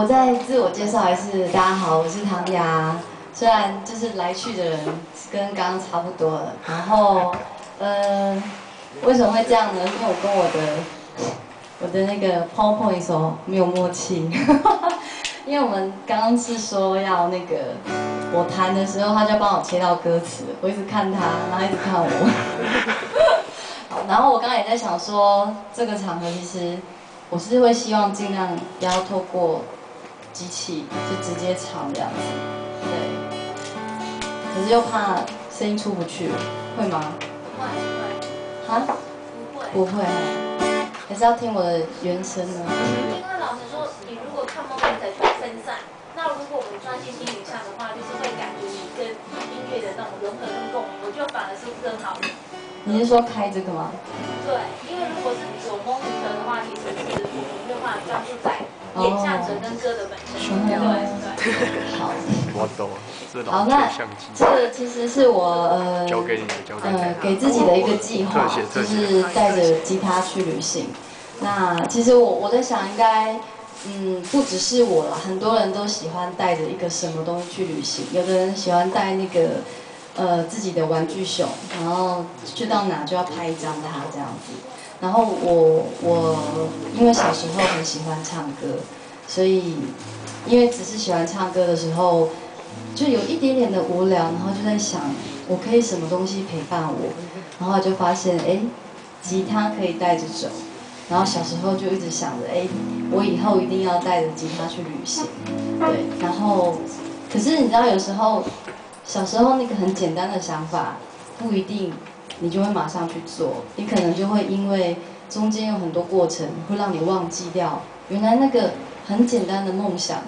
我再自我介绍一次，大家好，我是唐雅。虽然就是来去的人跟刚刚差不多了，然后，呃，为什么会这样呢？因为我跟我的我的那个 PowerPoint 手没有默契，因为我们刚刚是说要那个我弹的时候，他就帮我切到歌词，我一直看他，然后一直看我。然后我刚刚也在想说，这个场合其实。我是会希望尽量不要透过机器就直接唱这样子，对。可是又怕声音出不去，会吗？不会，不会。哈？不会。不会，还是要听我的原声呢。因为老实说，你如果看梦会才会分散，那如果我们专心听你唱的话，就是会感觉你跟音乐的那种融合跟共鸣，我觉得反而是更好。你是说开这个吗？对，因为如果是手风铃的话，其实是我们没有办法专注在演唱者跟歌的本身。对对。好。我懂，好，那这个其实是我呃交给你，交给呃给自己的一个计划，就是带着吉他去旅行。那其实我我在想，应该嗯不只是我了，很多人都喜欢带着一个什么东西去旅行。有的人喜欢带那个。呃，自己的玩具熊，然后去到哪就要拍一张它这样子。然后我我因为小时候很喜欢唱歌，所以因为只是喜欢唱歌的时候，就有一点点的无聊，然后就在想我可以什么东西陪伴我，然后就发现哎，吉他可以带着走。然后小时候就一直想着哎，我以后一定要带着吉他去旅行，对。然后可是你知道有时候。小时候那个很简单的想法，不一定你就会马上去做，你可能就会因为中间有很多过程，会让你忘记掉原来那个很简单的梦想，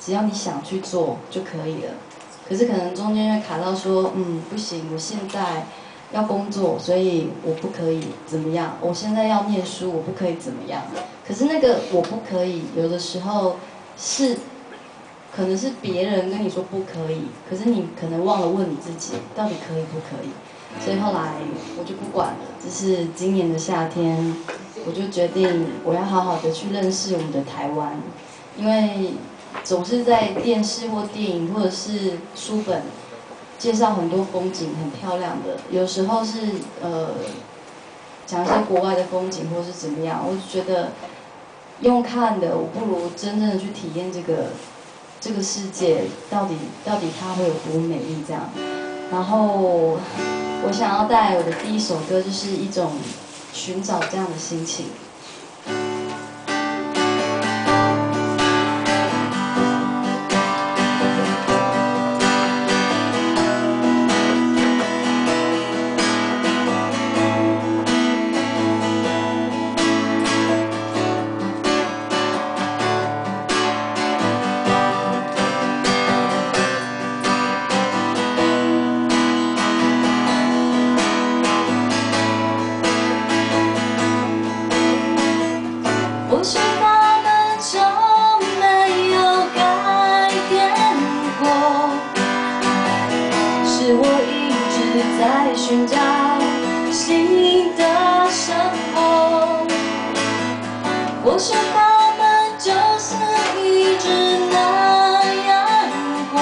只要你想去做就可以了。可是可能中间会卡到说，嗯，不行，我现在要工作，所以我不可以怎么样。我现在要念书，我不可以怎么样。可是那个我不可以，有的时候是。可能是别人跟你说不可以，可是你可能忘了问你自己到底可以不可以，所以后来我就不管了。只是今年的夏天，我就决定我要好好的去认识我们的台湾，因为总是在电视或电影或者是书本介绍很多风景很漂亮的，有时候是呃讲一些国外的风景或是怎么样，我就觉得用看的，我不如真正的去体验这个。这个世界到底到底它会有多美丽？这样，然后我想要带来我的第一首歌，就是一种寻找这样的心情。我想他们就像一直那样过。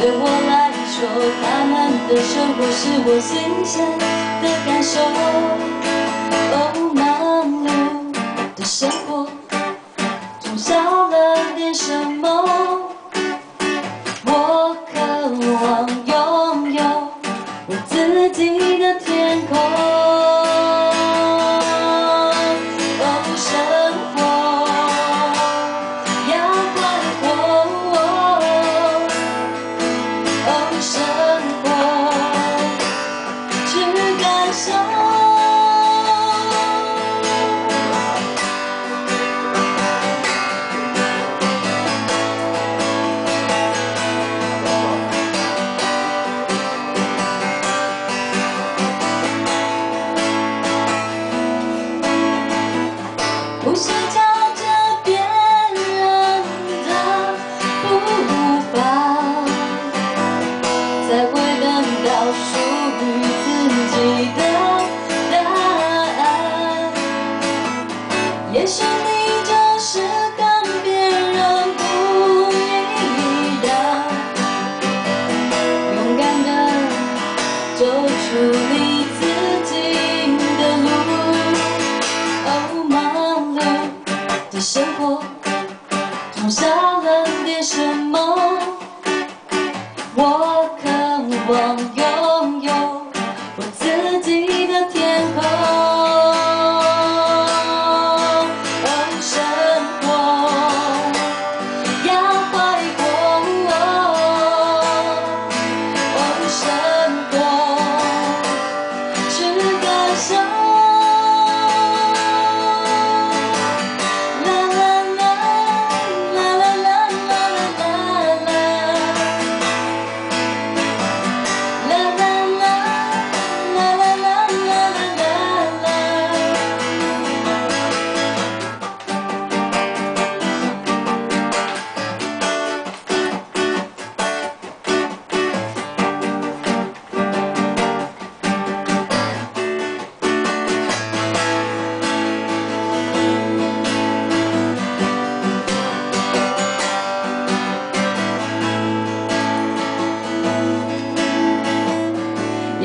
对我来说，他们的生活是我新鲜的感受。wish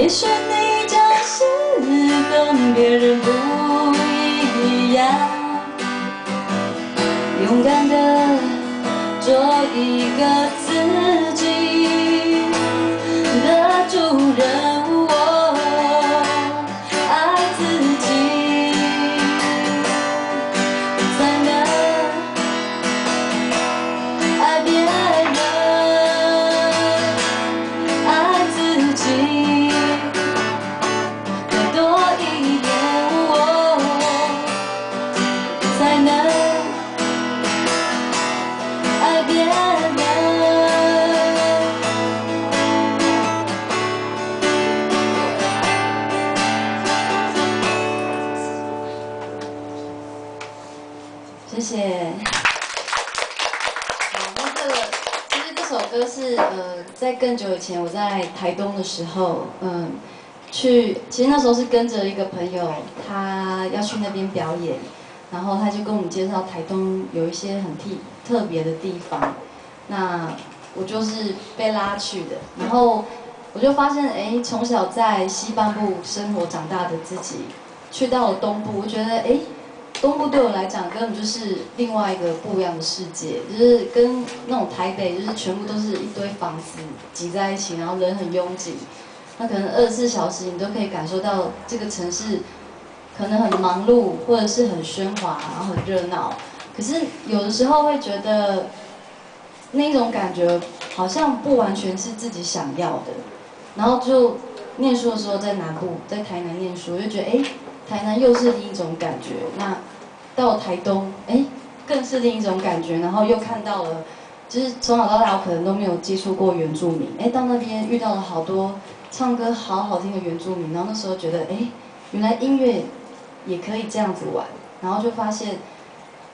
也许你就是跟别人不一样勇敢的做一个自己的主人。谢谢。这首歌是呃在更久以前，我在台东的时候，嗯，去，其实那时候是跟着一个朋友，他要去那边表演，然后他就跟我们介绍台东有一些很特特别的地方，那我就是被拉去的，然后我就发现，哎，从小在西半部生活长大的自己，去到了东部，我觉得，哎。东部对我来讲，根本就是另外一个不一样的世界，就是跟那种台北，就是全部都是一堆房子挤在一起，然后人很拥挤。那可能二十四小时你都可以感受到这个城市可能很忙碌，或者是很喧哗，然后很热闹。可是有的时候会觉得那种感觉好像不完全是自己想要的。然后就念书的时候在南部，在台南念书，就觉得哎，台南又是另一种感觉。那到台东，哎，更是另一种感觉。然后又看到了，就是从小到大我可能都没有接触过原住民，哎，到那边遇到了好多唱歌好好听的原住民。然后那时候觉得，哎，原来音乐也可以这样子玩。然后就发现，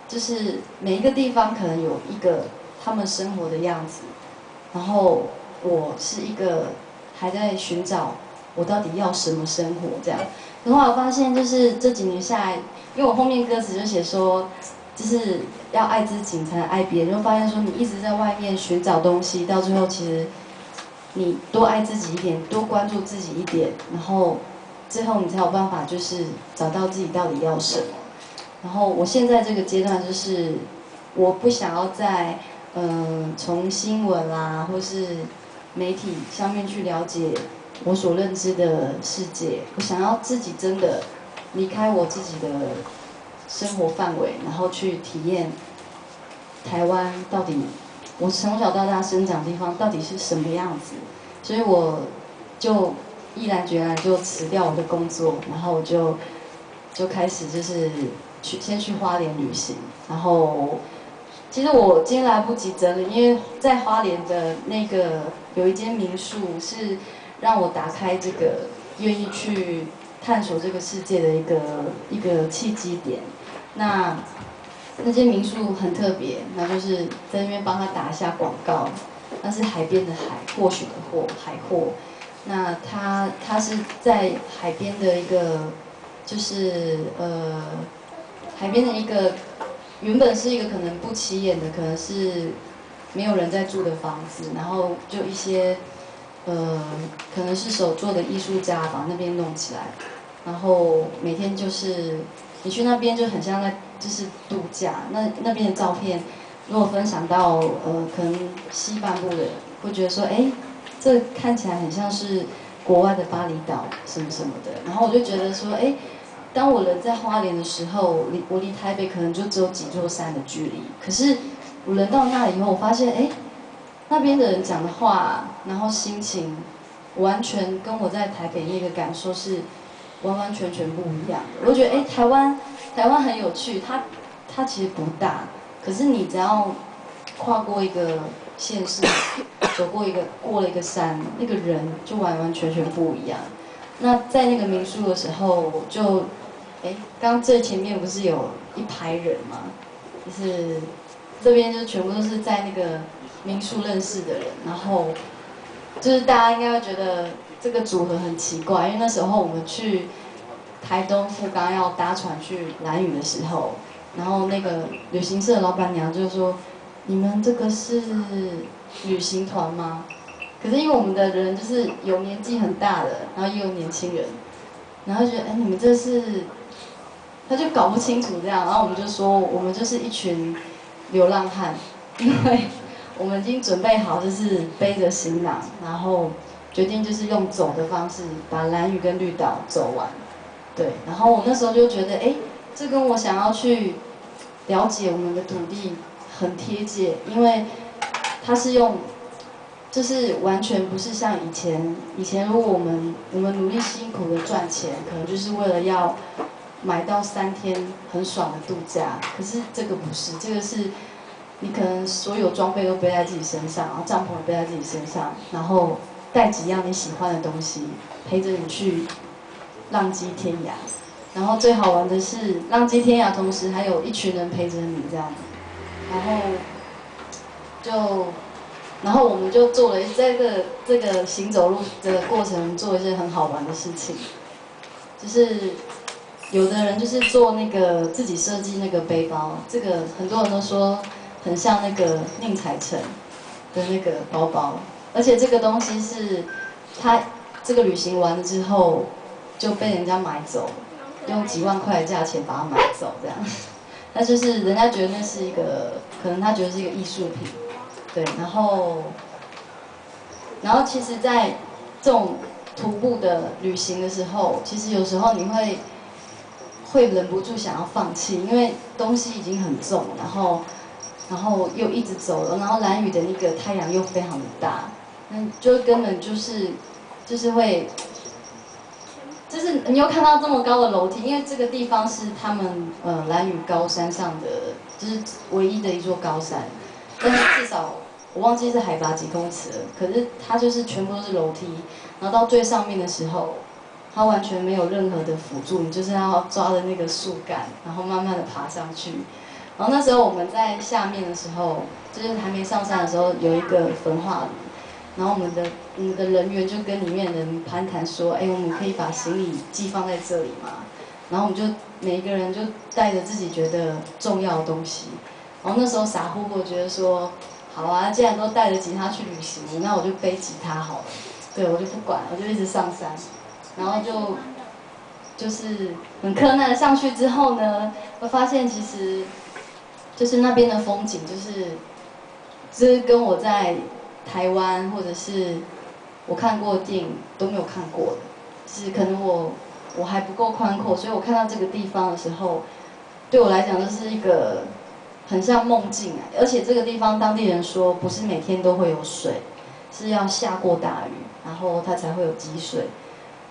就是每一个地方可能有一个他们生活的样子。然后我是一个还在寻找我到底要什么生活这样。然后我发现，就是这几年下来。因为我后面歌词就写说，就是要爱自己才能爱别人。就发现说，你一直在外面寻找东西，到最后其实你多爱自己一点，多关注自己一点，然后最后你才有办法就是找到自己到底要什么。然后我现在这个阶段就是，我不想要在嗯从新闻啦或是媒体上面去了解我所认知的世界，我想要自己真的。离开我自己的生活范围，然后去体验台湾到底我从小到大生长的地方到底是什么样子，所以我就毅然决然就辞掉我的工作，然后我就就开始就是去先去花莲旅行，然后其实我今天来不及整理，因为在花莲的那个有一间民宿是让我打开这个愿意去。探索这个世界的一个一个契机点，那那间民宿很特别，那就是在那边帮他打一下广告，那是海边的海，或许的或海货，那他他是在海边的一个，就是呃海边的一个原本是一个可能不起眼的，可能是没有人在住的房子，然后就一些呃可能是手做的艺术家把那边弄起来。然后每天就是你去那边就很像在就是度假，那那边的照片如果分享到呃可能西半部的人会觉得说哎这看起来很像是国外的巴厘岛什么什么的，然后我就觉得说哎当我人在花莲的时候，离我离台北可能就只有几座山的距离，可是我人到那以后，我发现哎那边的人讲的话，然后心情完全跟我在台北那个感受是。完完全全不一样。我觉得，哎，台湾，台湾很有趣。它，它其实不大，可是你只要跨过一个县市，走过一个过了一个山，那个人就完完全全不一样。那在那个民宿的时候，就，哎，刚最前面不是有一排人吗？就是这边就全部都是在那个民宿认识的人，然后就是大家应该会觉得。这个组合很奇怪，因为那时候我们去台东富冈要搭船去兰屿的时候，然后那个旅行社的老板娘就说：“你们这个是旅行团吗？”可是因为我们的人就是有年纪很大的，然后也有年轻人，然后觉得哎，你们这是，他就搞不清楚这样，然后我们就说我们就是一群流浪汉，因为我们已经准备好就是背着行囊，然后决定就是用走的方式把蓝屿跟绿岛走完，对，然后我那时候就觉得哎，这跟我想要去了解我们的土地很贴切，因为它是用。就是完全不是像以前，以前如果我们我们努力辛苦的赚钱，可能就是为了要买到三天很爽的度假。可是这个不是，这个是你可能所有装备都背在自己身上，然后帐篷也背在自己身上，然后带几样你喜欢的东西，陪着你去浪迹天涯。然后最好玩的是浪迹天涯，同时还有一群人陪着你这样子，然后就。然后我们就做了在这这个行走路的过程，做一些很好玩的事情，就是有的人就是做那个自己设计那个背包，这个很多人都说很像那个宁采臣的那个包包，而且这个东西是他这个旅行完了之后就被人家买走，用几万块的价钱把它买走这样，那就是人家觉得那是一个，可能他觉得是一个艺术品。对，然后，然后其实，在这种徒步的旅行的时候，其实有时候你会会忍不住想要放弃，因为东西已经很重，然后，然后又一直走了，然后蓝雨的那个太阳又非常的大，那，就根本就是就是会，你又看到这么高的楼梯，因为这个地方是他们呃蓝雨高山上的，就是唯一的一座高山，但是至少。我忘记是海拔几公尺了，可是它就是全部都是楼梯，然后到最上面的时候，它完全没有任何的辅助，你就是要抓着那个树干，然后慢慢的爬上去。然后那时候我们在下面的时候，就是还没上山的时候，有一个焚化炉，然后我们的我们的人员就跟里面人攀谈说，哎，我们可以把行李寄放在这里吗？然后我们就每一个人就带着自己觉得重要的东西，然后那时候傻乎乎觉得说。好啊，既然都带着吉他去旅行，那我就背吉他好了。对，我就不管，我就一直上山，然后就就是很困难上去之后呢，会发现其实就是那边的风景，就是就是跟我在台湾或者是我看过的电影都没有看过的，是可能我我还不够宽阔，所以我看到这个地方的时候，对我来讲就是一个。很像梦境啊！而且这个地方当地人说，不是每天都会有水，是要下过大雨，然后它才会有积水。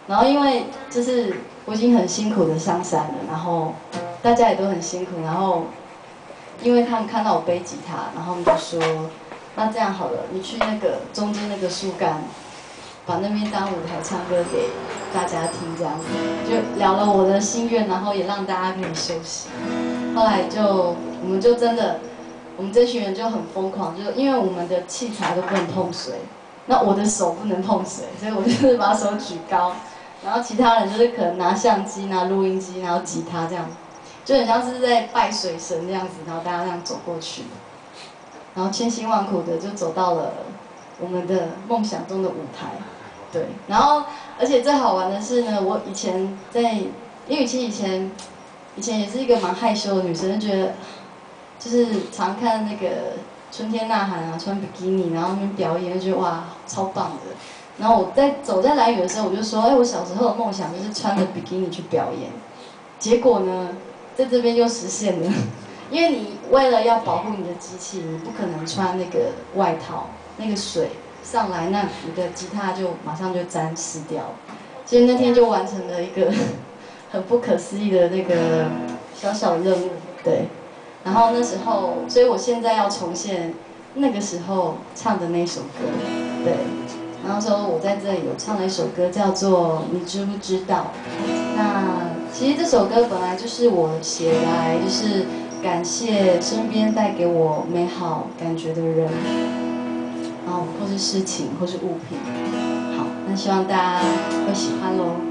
然后因为就是我已经很辛苦的上山了，然后大家也都很辛苦，然后因为他们看到我背吉他，然后他们就说：“那这样好了，你去那个中间那个树干，把那边当舞台唱歌给大家听，这样子就了了我的心愿，然后也让大家可以休息。”后来就。我们就真的，我们这群人就很疯狂，就因为我们的器材都不能碰水，那我的手不能碰水，所以我就是把手举高，然后其他人就是可能拿相机、拿录音机、然后吉他这样，就很像是在拜水神这样子，然后大家这样走过去，然后千辛万苦的就走到了我们的梦想中的舞台，对，然后而且最好玩的是呢，我以前在，因为其实以前以前也是一个蛮害羞的女生，觉得。就是常看那个春天呐喊啊，穿比基尼，然后那边表演，就觉得哇，超棒的。然后我在走在蓝雨的时候，我就说，哎，我小时候的梦想就是穿着比基尼去表演。结果呢，在这边又实现了，因为你为了要保护你的机器，你不可能穿那个外套，那个水上来，那你的吉他就马上就沾湿掉。所以那天就完成了一个 很不可思议的那个小小任务，对。然后那时候，所以我现在要重现那个时候唱的那首歌，对。然后说我在这里有唱了一首歌，叫做《你知不知道》。那其实这首歌本来就是我写来，就是感谢身边带给我美好感觉的人，然后或是事情，或是物品。好，那希望大家会喜欢喽。